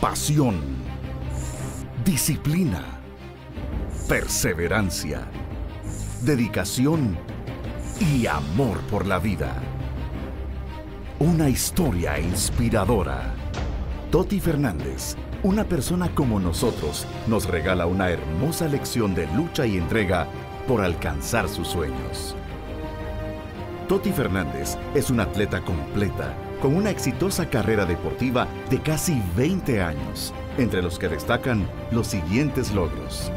pasión, disciplina, perseverancia, dedicación y amor por la vida. Una historia inspiradora. Toti Fernández, una persona como nosotros, nos regala una hermosa lección de lucha y entrega por alcanzar sus sueños. Toti Fernández es una atleta completa, con una exitosa carrera deportiva de casi 20 años, entre los que destacan los siguientes logros.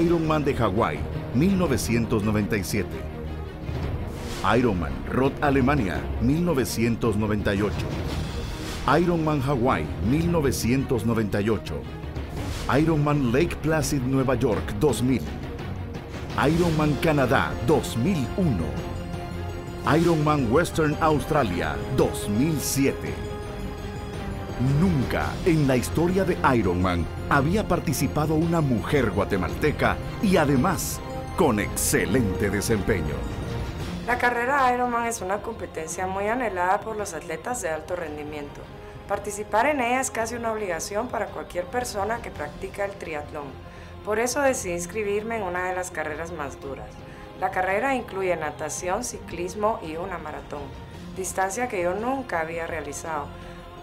Ironman de Hawái, 1997. Ironman Roth, Alemania, 1998. Ironman Hawái, 1998. Ironman Lake Placid, Nueva York, 2000. Ironman Canadá, 2001. Ironman Western Australia 2007. Nunca en la historia de Ironman había participado una mujer guatemalteca y además con excelente desempeño. La carrera Ironman es una competencia muy anhelada por los atletas de alto rendimiento. Participar en ella es casi una obligación para cualquier persona que practica el triatlón. Por eso decidí inscribirme en una de las carreras más duras. La carrera incluye natación, ciclismo y una maratón, distancia que yo nunca había realizado,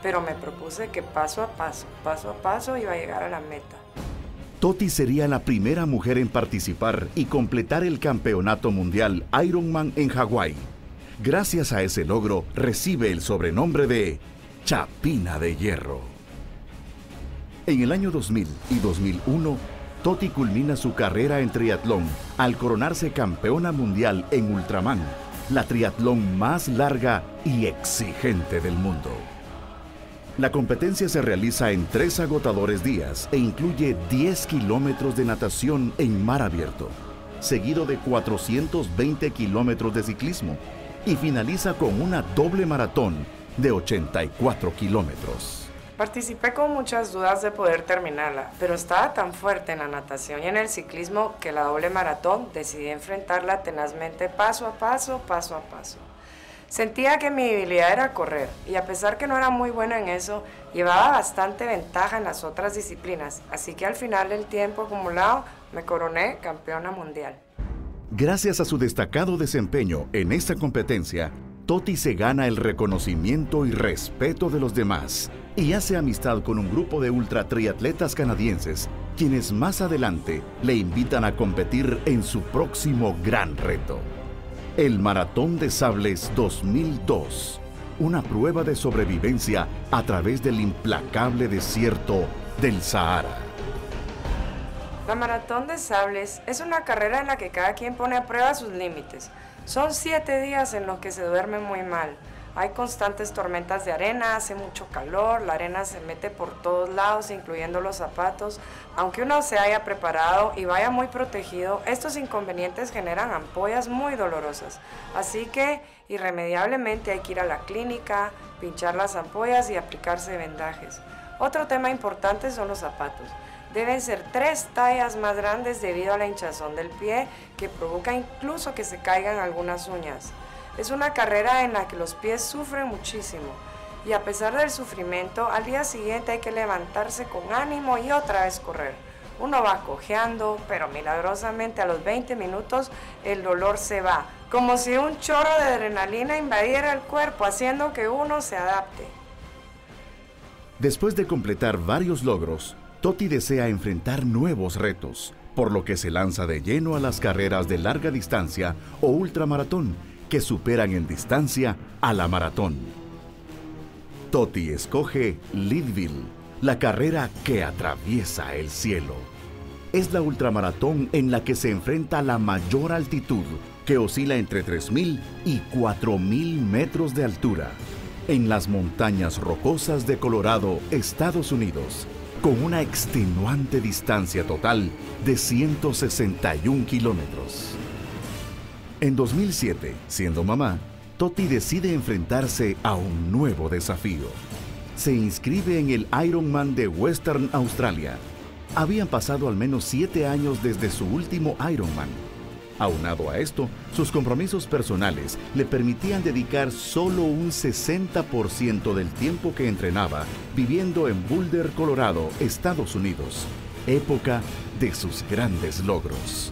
pero me propuse que paso a paso, paso a paso iba a llegar a la meta. Toti sería la primera mujer en participar y completar el campeonato mundial Ironman en Hawái. Gracias a ese logro recibe el sobrenombre de Chapina de Hierro. En el año 2000 y 2001, Toti culmina su carrera en triatlón al coronarse campeona mundial en Ultraman, la triatlón más larga y exigente del mundo. La competencia se realiza en tres agotadores días e incluye 10 kilómetros de natación en mar abierto, seguido de 420 kilómetros de ciclismo y finaliza con una doble maratón de 84 kilómetros. Participé con muchas dudas de poder terminarla, pero estaba tan fuerte en la natación y en el ciclismo que la doble maratón decidí enfrentarla tenazmente paso a paso, paso a paso. Sentía que mi debilidad era correr y a pesar que no era muy buena en eso, llevaba bastante ventaja en las otras disciplinas, así que al final del tiempo acumulado me coroné campeona mundial. Gracias a su destacado desempeño en esta competencia, Toti se gana el reconocimiento y respeto de los demás y hace amistad con un grupo de ultra triatletas canadienses, quienes más adelante le invitan a competir en su próximo gran reto. El Maratón de Sables 2002, una prueba de sobrevivencia a través del implacable desierto del Sahara. La Maratón de Sables es una carrera en la que cada quien pone a prueba sus límites son siete días en los que se duerme muy mal. Hay constantes tormentas de arena, hace mucho calor, la arena se mete por todos lados, incluyendo los zapatos. Aunque uno se haya preparado y vaya muy protegido, estos inconvenientes generan ampollas muy dolorosas. Así que irremediablemente hay que ir a la clínica, pinchar las ampollas y aplicarse vendajes. Otro tema importante son los zapatos deben ser tres tallas más grandes debido a la hinchazón del pie que provoca incluso que se caigan algunas uñas. Es una carrera en la que los pies sufren muchísimo y a pesar del sufrimiento, al día siguiente hay que levantarse con ánimo y otra vez correr. Uno va cojeando, pero milagrosamente a los 20 minutos el dolor se va, como si un chorro de adrenalina invadiera el cuerpo, haciendo que uno se adapte. Después de completar varios logros, Toti desea enfrentar nuevos retos, por lo que se lanza de lleno a las carreras de larga distancia o ultramaratón, que superan en distancia a la maratón. Toti escoge Leadville, la carrera que atraviesa el cielo. Es la ultramaratón en la que se enfrenta la mayor altitud, que oscila entre 3.000 y 4.000 metros de altura, en las montañas rocosas de Colorado, Estados Unidos con una extenuante distancia total de 161 kilómetros. En 2007, siendo mamá, Toti decide enfrentarse a un nuevo desafío. Se inscribe en el Ironman de Western Australia. Habían pasado al menos siete años desde su último Ironman. Aunado a esto, sus compromisos personales le permitían dedicar solo un 60% del tiempo que entrenaba viviendo en Boulder, Colorado, Estados Unidos, época de sus grandes logros.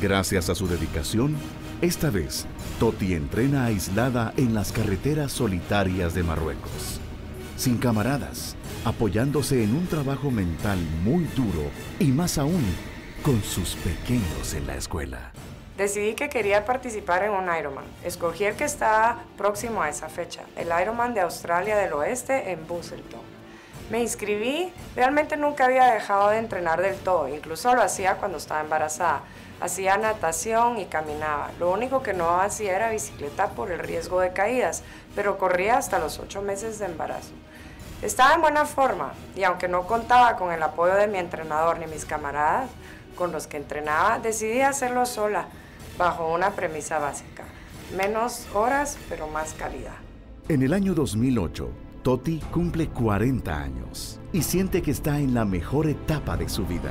Gracias a su dedicación, esta vez Toti entrena aislada en las carreteras solitarias de Marruecos, sin camaradas, apoyándose en un trabajo mental muy duro y más aún con sus pequeños en la escuela. Decidí que quería participar en un Ironman. Escogí el que estaba próximo a esa fecha, el Ironman de Australia del Oeste en Busselton. Me inscribí, realmente nunca había dejado de entrenar del todo, incluso lo hacía cuando estaba embarazada. Hacía natación y caminaba. Lo único que no hacía era bicicleta por el riesgo de caídas, pero corría hasta los ocho meses de embarazo. Estaba en buena forma y aunque no contaba con el apoyo de mi entrenador ni mis camaradas, con los que entrenaba, decidí hacerlo sola, bajo una premisa básica. Menos horas, pero más calidad. En el año 2008, Toti cumple 40 años y siente que está en la mejor etapa de su vida.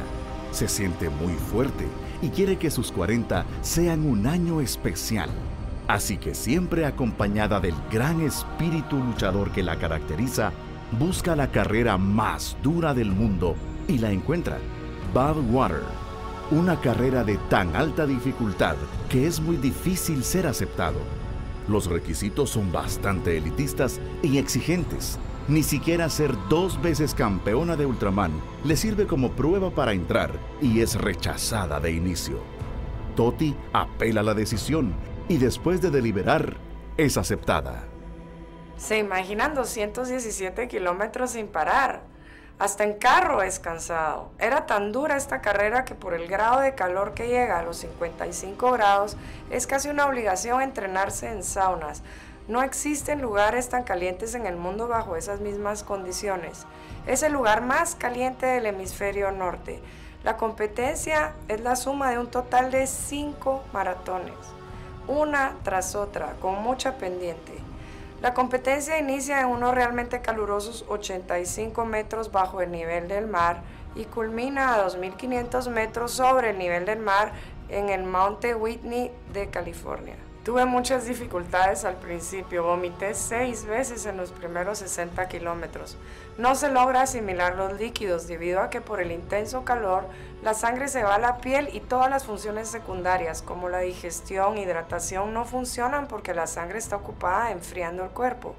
Se siente muy fuerte y quiere que sus 40 sean un año especial. Así que siempre acompañada del gran espíritu luchador que la caracteriza, busca la carrera más dura del mundo y la encuentra. Water una carrera de tan alta dificultad que es muy difícil ser aceptado. Los requisitos son bastante elitistas y exigentes. Ni siquiera ser dos veces campeona de Ultraman le sirve como prueba para entrar y es rechazada de inicio. Toti apela la decisión y después de deliberar, es aceptada. Se imaginan 217 kilómetros sin parar. Hasta en carro es cansado. Era tan dura esta carrera que por el grado de calor que llega a los 55 grados es casi una obligación entrenarse en saunas. No existen lugares tan calientes en el mundo bajo esas mismas condiciones. Es el lugar más caliente del hemisferio norte. La competencia es la suma de un total de cinco maratones, una tras otra, con mucha pendiente. La competencia inicia en unos realmente calurosos 85 metros bajo el nivel del mar y culmina a 2.500 metros sobre el nivel del mar en el Monte Whitney de California. Tuve muchas dificultades al principio, vomité seis veces en los primeros 60 kilómetros. No se logra asimilar los líquidos debido a que por el intenso calor la sangre se va a la piel y todas las funciones secundarias como la digestión, hidratación no funcionan porque la sangre está ocupada enfriando el cuerpo.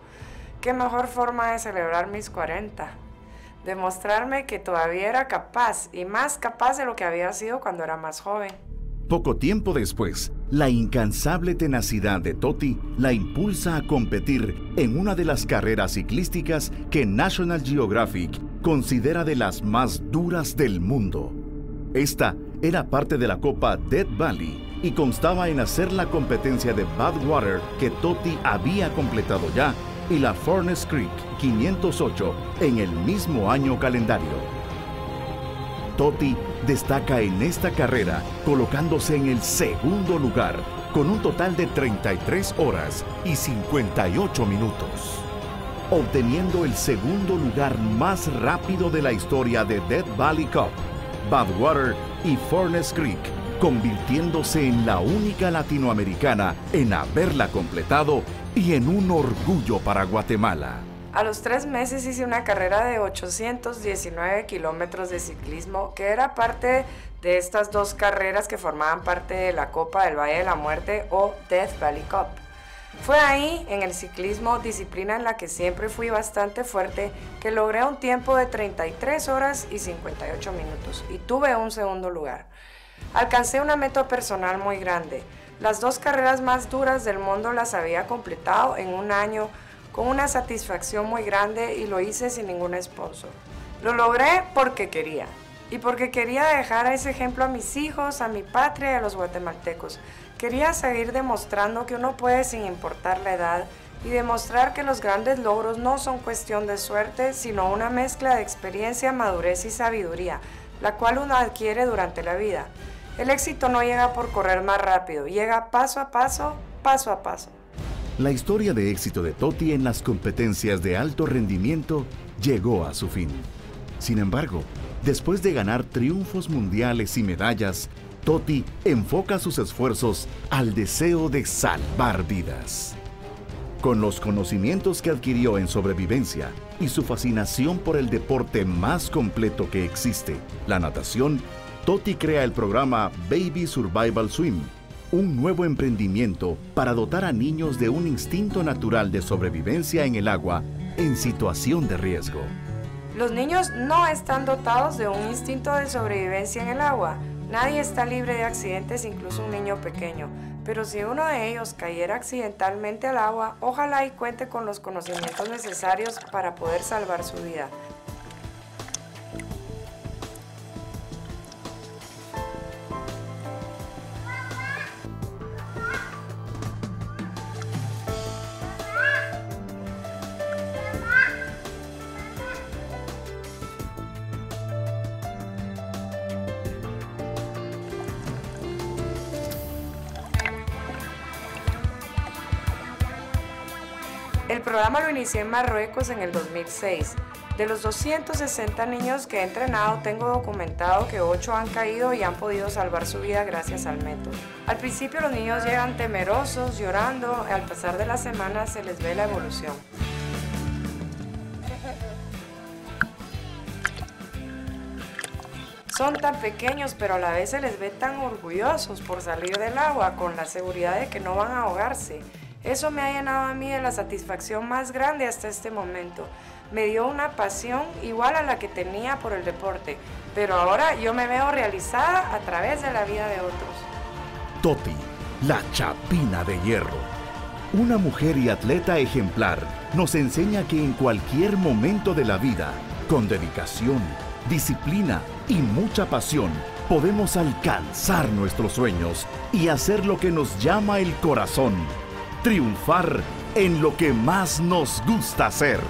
¿Qué mejor forma de celebrar mis 40? Demostrarme que todavía era capaz y más capaz de lo que había sido cuando era más joven. Poco tiempo después, la incansable tenacidad de Totti la impulsa a competir en una de las carreras ciclísticas que National Geographic considera de las más duras del mundo. Esta era parte de la Copa Dead Valley y constaba en hacer la competencia de Badwater que Totti había completado ya y la Furnace Creek 508 en el mismo año calendario. Totti destaca en esta carrera colocándose en el segundo lugar con un total de 33 horas y 58 minutos, obteniendo el segundo lugar más rápido de la historia de Dead Valley Cup, Badwater y Furnace Creek, convirtiéndose en la única latinoamericana en haberla completado y en un orgullo para Guatemala. A los tres meses hice una carrera de 819 kilómetros de ciclismo, que era parte de estas dos carreras que formaban parte de la Copa del Valle de la Muerte o Death Valley Cup. Fue ahí, en el ciclismo, disciplina en la que siempre fui bastante fuerte, que logré un tiempo de 33 horas y 58 minutos y tuve un segundo lugar. Alcancé una meta personal muy grande. Las dos carreras más duras del mundo las había completado en un año con una satisfacción muy grande y lo hice sin ningún sponsor. Lo logré porque quería y porque quería dejar ese ejemplo a mis hijos, a mi patria y a los guatemaltecos. Quería seguir demostrando que uno puede sin importar la edad y demostrar que los grandes logros no son cuestión de suerte, sino una mezcla de experiencia, madurez y sabiduría, la cual uno adquiere durante la vida. El éxito no llega por correr más rápido, llega paso a paso, paso a paso. La historia de éxito de Totti en las competencias de alto rendimiento llegó a su fin. Sin embargo, después de ganar triunfos mundiales y medallas, Toti enfoca sus esfuerzos al deseo de salvar vidas. Con los conocimientos que adquirió en sobrevivencia y su fascinación por el deporte más completo que existe, la natación, Toti crea el programa Baby Survival Swim, un nuevo emprendimiento para dotar a niños de un instinto natural de sobrevivencia en el agua en situación de riesgo. Los niños no están dotados de un instinto de sobrevivencia en el agua. Nadie está libre de accidentes, incluso un niño pequeño. Pero si uno de ellos cayera accidentalmente al agua, ojalá y cuente con los conocimientos necesarios para poder salvar su vida. Programa lo inicié en Marruecos en el 2006. De los 260 niños que he entrenado, tengo documentado que 8 han caído y han podido salvar su vida gracias al método. Al principio los niños llegan temerosos, llorando, al pasar de las semanas se les ve la evolución. Son tan pequeños, pero a la vez se les ve tan orgullosos por salir del agua con la seguridad de que no van a ahogarse. Eso me ha llenado a mí de la satisfacción más grande hasta este momento. Me dio una pasión igual a la que tenía por el deporte, pero ahora yo me veo realizada a través de la vida de otros. Toti, la chapina de hierro. Una mujer y atleta ejemplar nos enseña que en cualquier momento de la vida, con dedicación, disciplina y mucha pasión, podemos alcanzar nuestros sueños y hacer lo que nos llama el corazón triunfar en lo que más nos gusta hacer.